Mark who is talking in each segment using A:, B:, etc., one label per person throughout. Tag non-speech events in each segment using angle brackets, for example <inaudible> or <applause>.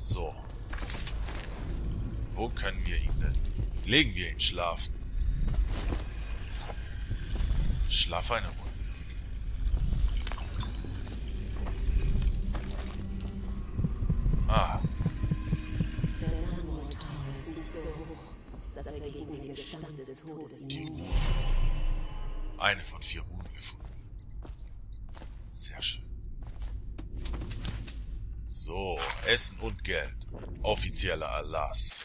A: So. Wo können wir ihn denn? Legen wir ihn schlafen. Schlaf eine Runde. Ah, die Ruhe. Eine von vier Ruhen gefunden. Sehr schön. So, Essen und Geld. Offizieller Erlass.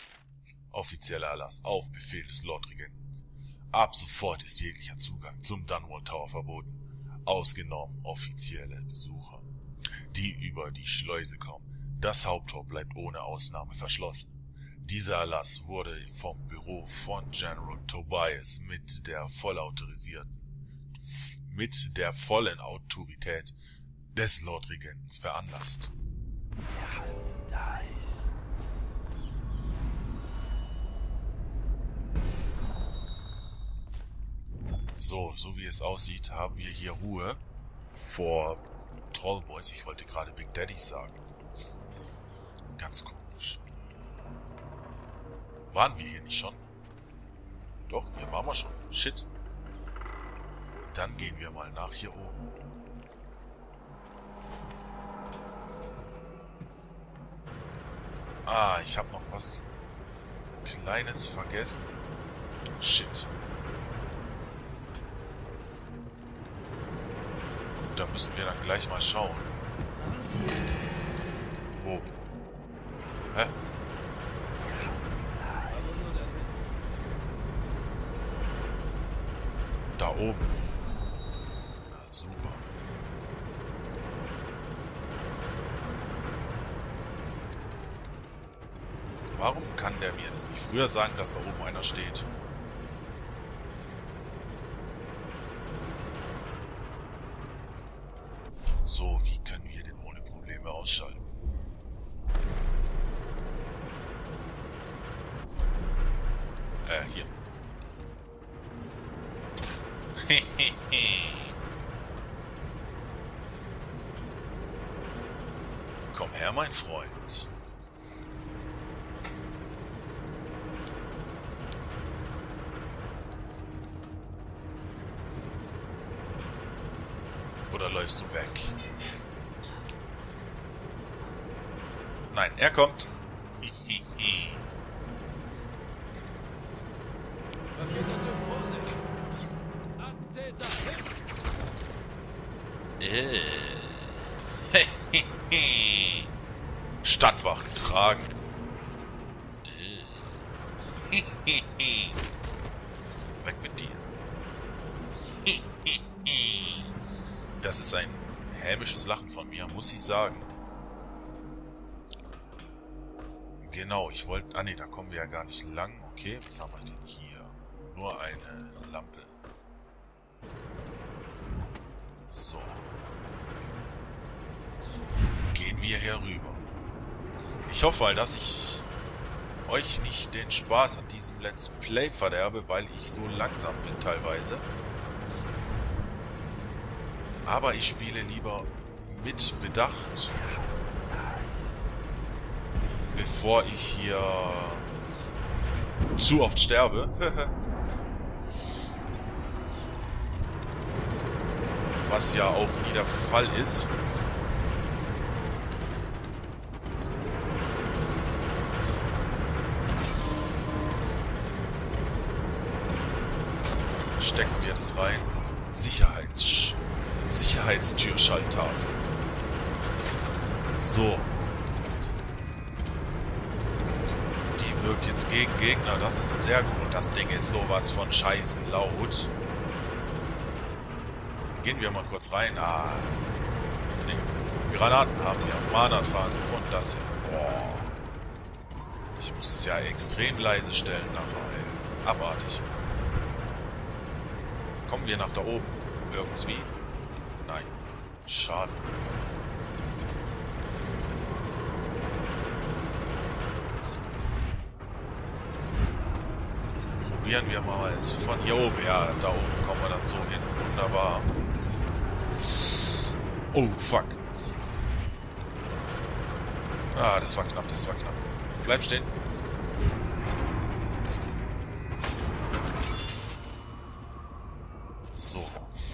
A: Offizieller Erlass auf Befehl des Lordregenten. Ab sofort ist jeglicher Zugang zum Dunwall Tower verboten. Ausgenommen offizielle Besucher, die über die Schleuse kommen. Das Haupttor bleibt ohne Ausnahme verschlossen. Dieser Erlass wurde vom Büro von General Tobias mit der vollautorisierten, mit der vollen Autorität des Lordregenten veranlasst. So, so wie es aussieht, haben wir hier Ruhe vor Trollboys. Ich wollte gerade Big Daddy sagen. Ganz komisch. Waren wir hier nicht schon? Doch, hier waren wir schon. Shit. Dann gehen wir mal nach hier oben. Ah, ich habe noch was Kleines vergessen. Shit. Da müssen wir dann gleich mal schauen. Wo? Hä? Da oben. Na super. Warum kann der mir das nicht früher sagen, dass da oben einer steht? So, wie können wir den ohne Probleme ausschalten? Äh, hier. <laughs> Komm her, mein Freund. Oder läufst du weg? Nein, er kommt. <laughs> Stadtwachen tragen. Äh. <laughs> Weg mit dir. <laughs> Das ist ein hämisches Lachen von mir, muss ich sagen. Genau, ich wollte... Ah ne, da kommen wir ja gar nicht lang. Okay, was haben wir denn hier? Nur eine Lampe. So. Gehen wir herüber. Ich hoffe mal, dass ich euch nicht den Spaß an diesem Let's Play verderbe, weil ich so langsam bin teilweise. Aber ich spiele lieber mit Bedacht, bevor ich hier zu oft sterbe. <laughs> Was ja auch nie der Fall ist. Das rein. Sicherheits Sicherheitstür-Schalltafel. So. Die wirkt jetzt gegen Gegner. Das ist sehr gut. Und das Ding ist sowas von scheißen laut. Gehen wir mal kurz rein. Ah. Nee. Granaten haben wir. Mana tragen. Und das hier. Boah. Ich muss es ja extrem leise stellen nachher. Abartig. Kommen wir nach da oben? Irgendwie? Nein. Schade. Probieren wir mal es von hier oben. Ja, da oben kommen wir dann so hin. Wunderbar. Oh, fuck. Ah, das war knapp, das war knapp. Bleib stehen.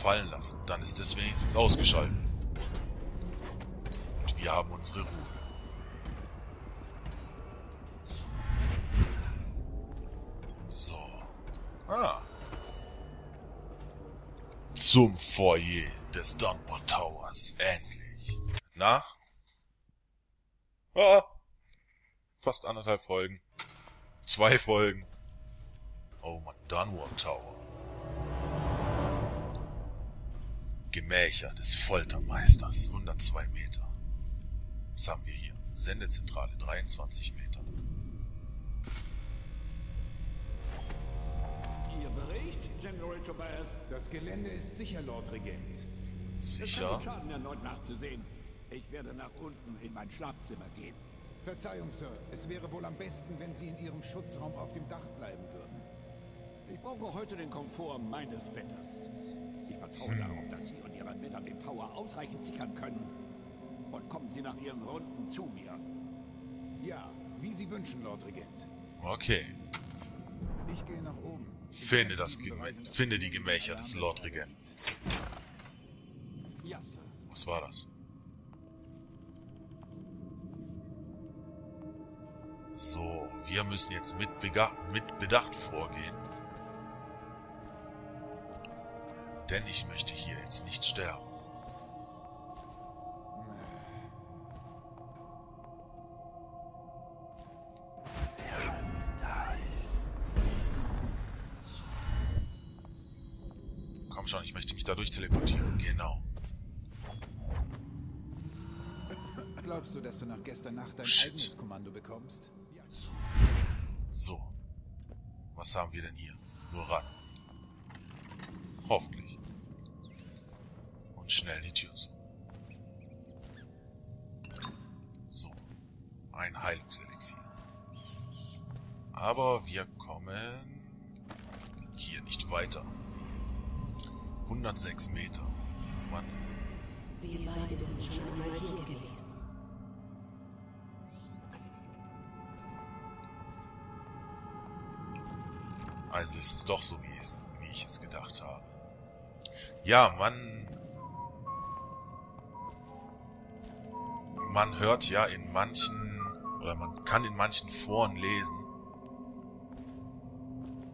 A: Fallen lassen. Dann ist das wenigstens ausgeschaltet. Und wir haben unsere Ruhe. So. Ah. Zum Foyer des Dunwall Towers. Endlich. Na? Ah. Fast anderthalb Folgen. Zwei Folgen. Oh man, Dunwall Tower. Gemächer des Foltermeisters, 102 Meter. Was haben wir hier? Sendezentrale, 23 Meter.
B: Ihr Bericht, General Tobias?
C: Das Gelände ist sicher, Lord Regent.
B: Es kann
A: Sicher?
B: nicht schaden, erneut nachzusehen. Ich werde nach unten in mein Schlafzimmer gehen.
C: Verzeihung, Sir. Es wäre wohl am besten, wenn Sie in Ihrem Schutzraum auf dem Dach bleiben würden.
B: Ich brauche heute den Komfort meines Bettes. Ich vertraue darauf, dass Sie und Ihre Männer den Tower ausreichend sichern können. Und kommen Sie nach Ihren Runden zu mir.
C: Ja, wie Sie wünschen, Lord Regent.
A: Okay.
C: Ich gehe nach oben.
A: Finde, das Gemä finde die Gemächer des Lord Regents.
B: Ja, Sir.
A: Was war das? So, wir müssen jetzt mit, Bega mit Bedacht vorgehen. Denn ich möchte hier jetzt nicht sterben. Komm schon, ich möchte mich da durch teleportieren. Genau.
C: Glaubst du, dass du nach gestern Nacht dein
A: Shit.
C: eigenes Kommando bekommst?
A: So. Was haben wir denn hier? Nur ran. Hoffentlich. Und schnell die Tür zu. So. Ein Heilungselixier. Aber wir kommen hier nicht weiter. 106 Meter. Mann.
D: Wir beide sind schon einmal hier gewesen.
A: Also ist es doch so, wie, es, wie ich es gedacht habe. Ja, man... Man hört ja in manchen, oder man kann in manchen Foren lesen,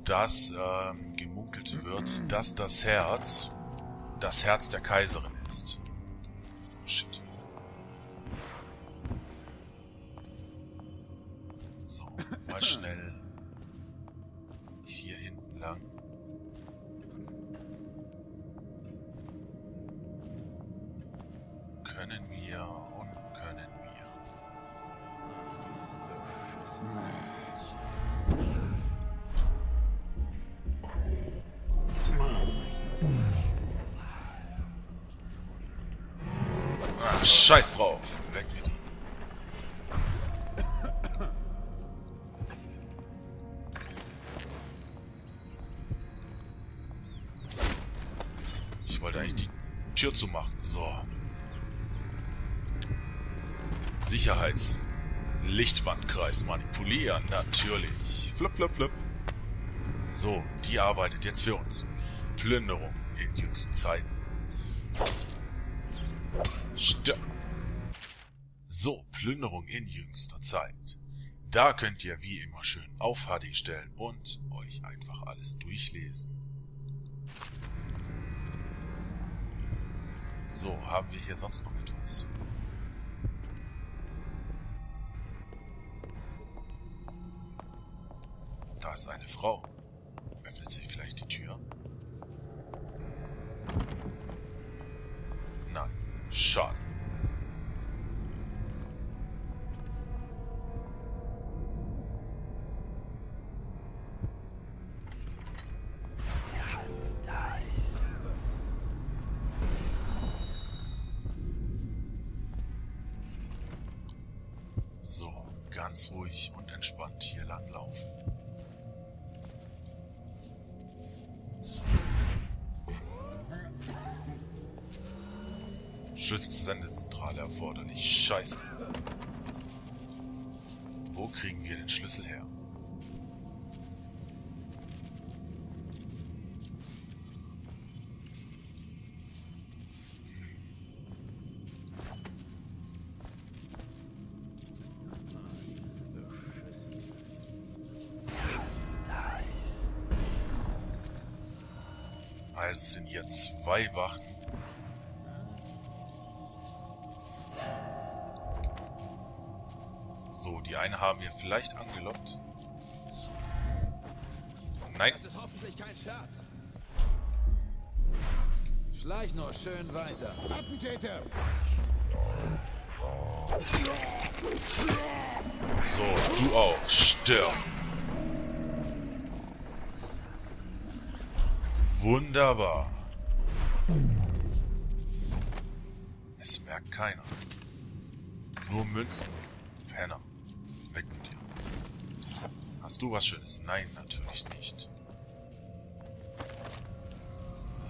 A: dass ähm, gemunkelt wird, dass das Herz das Herz der Kaiserin ist. Oh, shit. So, mal schnell hier hinten lang. Wir und können wir. Ah, scheiß drauf. Weg mit ihm. Ich wollte eigentlich die Tür zumachen. So. Sicherheitslichtwandkreis manipulieren. Natürlich. Flip, flip, flip. So, die arbeitet jetzt für uns. Plünderung in jüngsten Zeiten. Stimmt. So, Plünderung in jüngster Zeit. Da könnt ihr wie immer schön auf HD stellen und euch einfach alles durchlesen. So, haben wir hier sonst noch etwas? Ist eine Frau. Öffnet sich vielleicht die Tür? Nein. Schade. So, ganz ruhig und entspannt hier lang Schlüssel zur Sendezentrale erforderlich. Scheiße. Wo kriegen wir den Schlüssel her? Also es sind hier zwei Wachen. So, die eine haben wir vielleicht angelockt. Nein,
E: Das ist hoffentlich kein Scherz. Schleich nur schön weiter.
C: Attentäter!
A: so, du auch. Stirb. Wunderbar. Es merkt keiner. Nur Münzen, du Penner. Hast du was Schönes? Nein, natürlich nicht.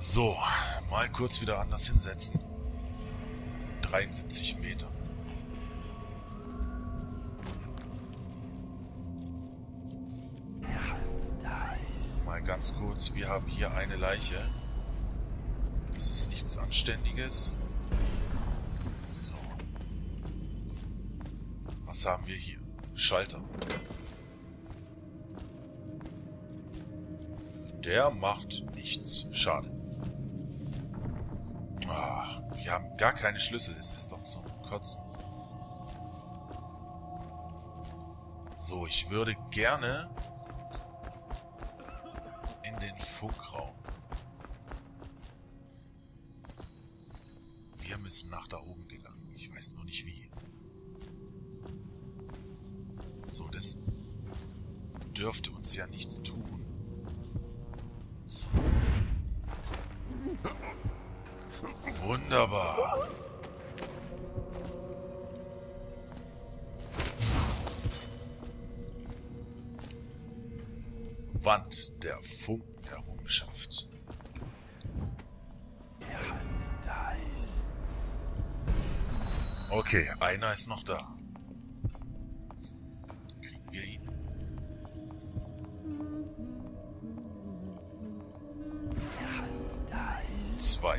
A: So, mal kurz wieder anders hinsetzen. 73 Meter. Mal ganz kurz, wir haben hier eine Leiche. Das ist nichts Anständiges. So. Was haben wir hier? Schalter. Der macht nichts. Schade. Ah, wir haben gar keine Schlüssel. Es ist doch zum Kotzen. So, ich würde gerne in den Funkraum. Wir müssen nach da oben gelangen. Ich weiß nur nicht wie. So, das dürfte uns ja nichts tun. Wunderbar. Wand der Funkenerrungenschaft. Okay, einer ist noch da.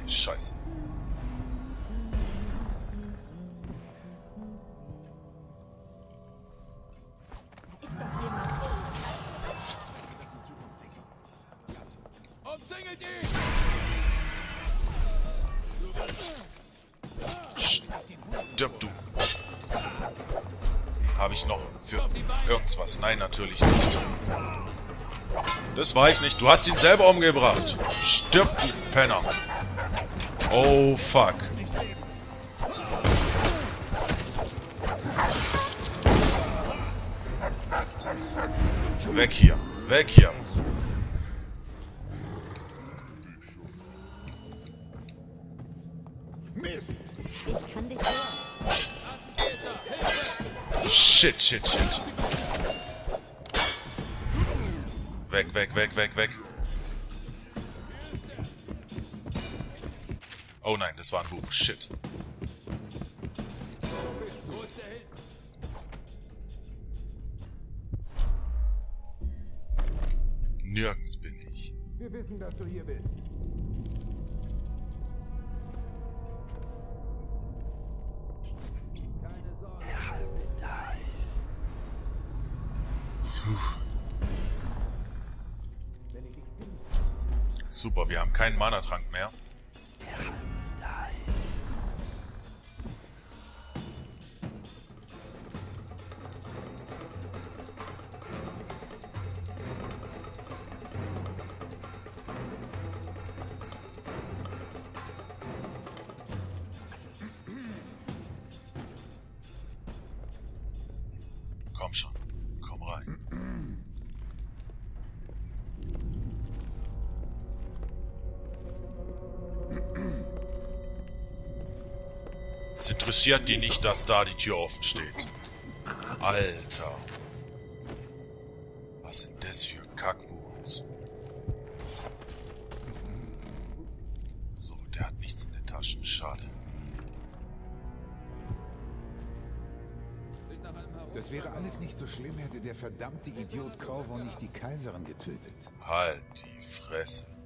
A: Scheiße. Stirb du. Habe ich noch für irgendwas? Nein, natürlich nicht. Das war ich nicht. Du hast ihn selber umgebracht. Stirb, du Penner. Oh, fuck. Weg hier. Weg hier.
C: Mist!
D: Ich kann dich hören.
A: Shit, shit, shit. Weg, weg, weg, weg, weg. Oh nein, das war ein Buch. Shit.
E: Ist der?
A: Nirgends bin ich.
C: Wir wissen, dass du hier bist.
E: Keine Sorge.
A: Super, wir haben keinen Mana-Trank mehr. Es interessiert die nicht, dass da die Tür offen steht. Alter. Was sind das für Kackbuhens? So, der hat nichts in den Taschen. Schade.
C: Das wäre alles nicht so schlimm, hätte der verdammte Idiot Corvo nicht die Kaiserin getötet.
A: Halt die Fresse.